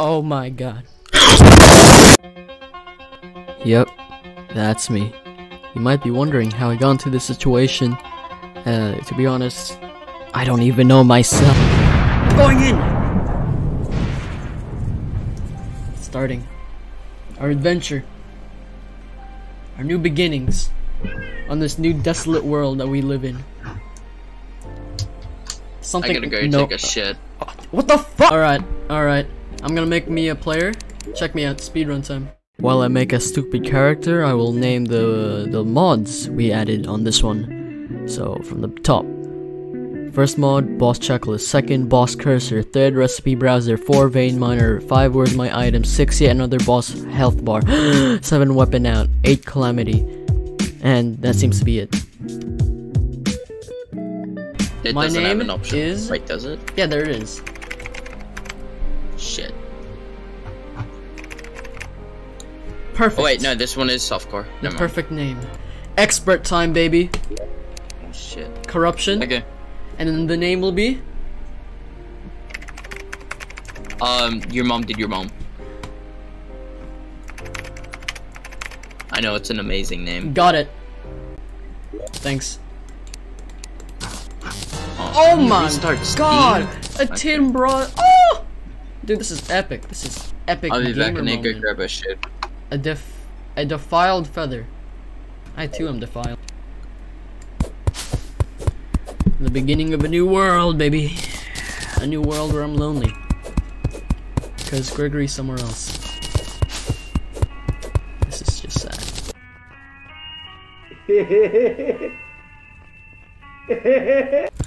Oh my god. Yep, that's me. You might be wondering how I got into this situation. Uh, to be honest, I don't even know myself. Going in! Starting. Our adventure. Our new beginnings. On this new desolate world that we live in. Something. I gotta go no- take a shit. what the fuck? Alright, alright. I'm gonna make me a player. Check me out, speedrun time. While I make a stupid character, I will name the the mods we added on this one. So, from the top. First mod, boss checklist. Second, boss cursor. Third, recipe browser. Four, vein miner. Five, where's my item. Six, yet another boss health bar. Seven, weapon out. Eight, calamity. And that seems to be it. It My doesn't have name an option. is- Wait, does it? Yeah, there it is. Perfect. Oh wait, no, this one is softcore. The Never mind. perfect name. Expert time, baby. Oh, shit. Corruption. Okay. And then the name will be Um, your mom did your mom. I know it's an amazing name. Got it. Thanks. Oh my Restart Steam. god! A Okay. tin bra. Oh! Dude, this is epic. This is epic. I'll be back and then go grab a shit. A def, a defiled feather. I too am defiled. The beginning of a new world, baby. A new world where I'm lonely. Because Gregory's somewhere else. This is just sad.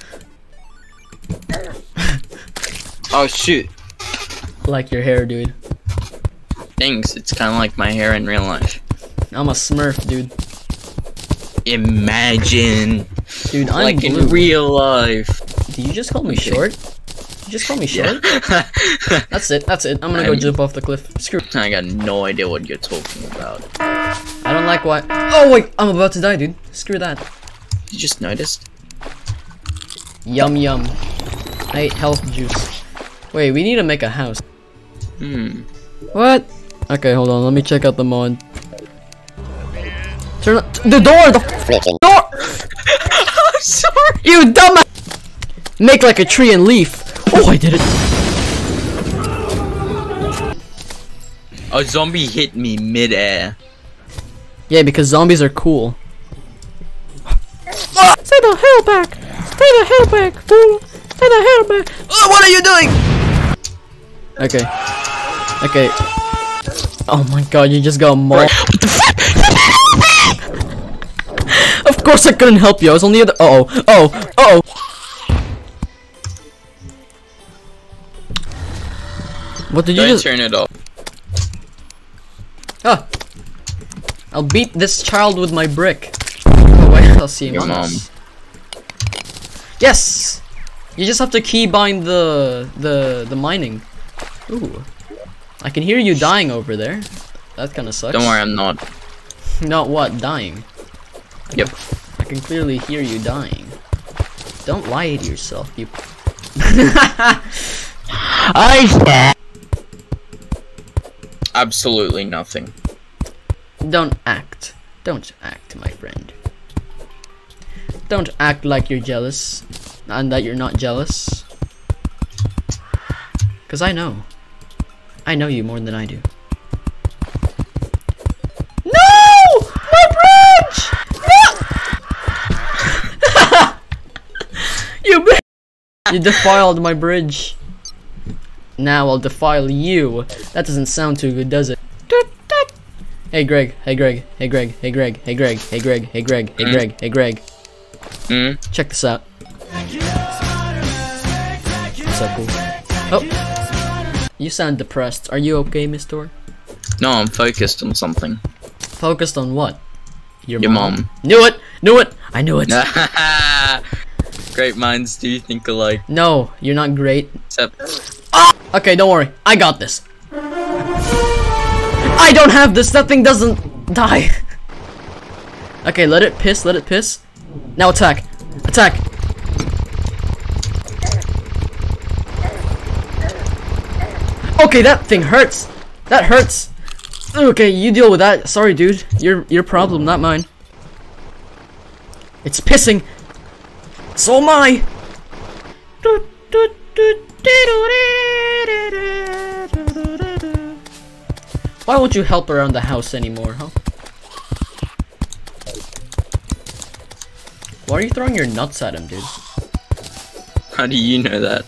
Oh shoot. Like your hair, dude. Thanks. It's kind of like my hair in real life. I'm a smurf, dude. Imagine, Dude, I'm like blue. in real life. Did you just call me short? You just call me short? Yeah. That's it, that's it. I'm gonna go I'm- jump off the cliff. Screw I got no idea what you're talking about. I don't like what- Oh wait, I'm about to die, dude. Screw that. You just noticed? Yum yum. I ate health juice. Wait, we need to make a house. Hmm. What? Okay, hold on. Let me check out the mod. Turn on the door. The freaking door. I'm sorry. You dumb. Make like a tree and leaf. Oh, I did it. A zombie hit me midair. Yeah, because zombies are cool. Ah, stay the hell back! Stay the hell back, fool! Stay the hell back! Oh, what are you doing? Okay. Okay. Oh my god, you just got mauled. What the fuck? of course I couldn't help you, I was on the other- uh oh. Oh, oh. What did you Don't just- turn it off. Ah. I'll beat this child with my brick. Oh wait, I'll see him Your on mom. Yes! You just have to keybind the the the mining. Ooh. I can hear you dying over there. That kinda sucks. Don't worry, I'm not. Not what, dying. Yep. I can clearly hear you dying. Don't lie to yourself, you I Absolutely nothing. Don't act. Don't act, my friend. Don't act like you're jealous and that you're not jealous. Cause I know. I know you more than I do. No! My bridge! No! you You defiled my bridge. Now I'll defile you. That doesn't sound too good, does it? Toot, toot. Hey Greg, hey Greg, hey Greg, hey Greg, hey Greg, hey Greg, hey Greg, hey Hmm? Greg, hey Greg. Hmm? Check this out. So cool. Oh. You sound depressed. Are you okay, Mister? No, I'm focused on something. Focused on what? Your mom. Knew it! Knew it! I knew it! Great minds do you think alike. No, you're not great. Except, ah! Okay, don't worry. I got this. I don't have this. That thing doesn't die. okay, let it piss. Let it piss. Now attack. Attack. Okay, that thing hurts. That hurts. Okay, you deal with that. Sorry, dude. Your your problem, not mine. It's pissing. So am I. Why won't you help around the house anymore, huh? Why are you throwing your nuts at him, dude? How do you know that?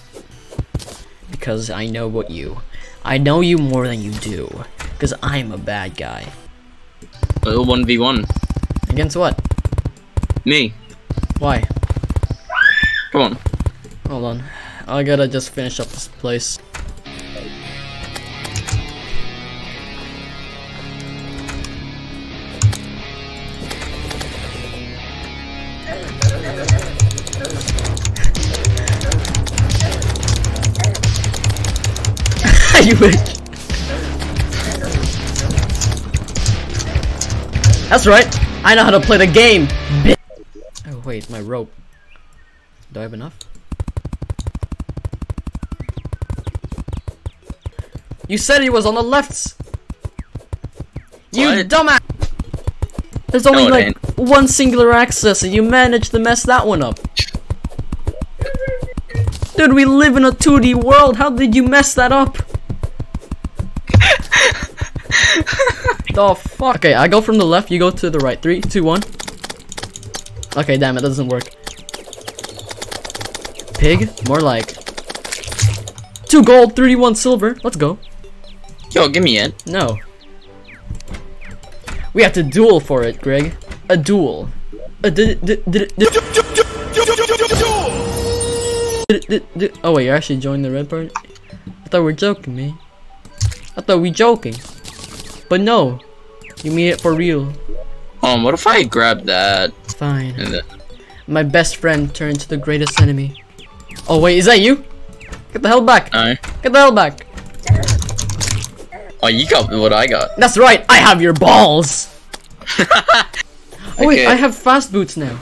Because I know what you. I know you more than you do. Because I'm a bad guy. Little 1v1. Against what? Me. Why? Come on. Hold on. I gotta just finish up this place. You bitch. That's right. I know how to play the game. Bitch. Oh wait, my rope. Do I have enough? You said he was on the left. You dumbass. There's only No, like ain't. one singular access, and you managed to mess that one up. Dude, we live in a 2D world. How did you mess that up? The fuck? Okay, I go from the left, you go to the right. Three, two, one. Okay, damn, it doesn't work. Pig? More like. Two gold, 31 silver. Let's go. Yo, give me it. No. We have to duel for it, Greg. A duel. A Oh wait, you actually joined the red part? I thought we were joking, man. I thought we joking. But no. You mean it for real. Um, what if I grab that? Fine. And then, My best friend turned to the greatest enemy. Oh wait, is that you? Get the hell back! no. Get the hell back! Oh, you got what I got. That's right, I have your balls! Oh wait, Okay. I have fast boots now.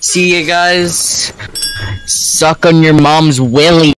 See you guys. Suck on your mom's willy.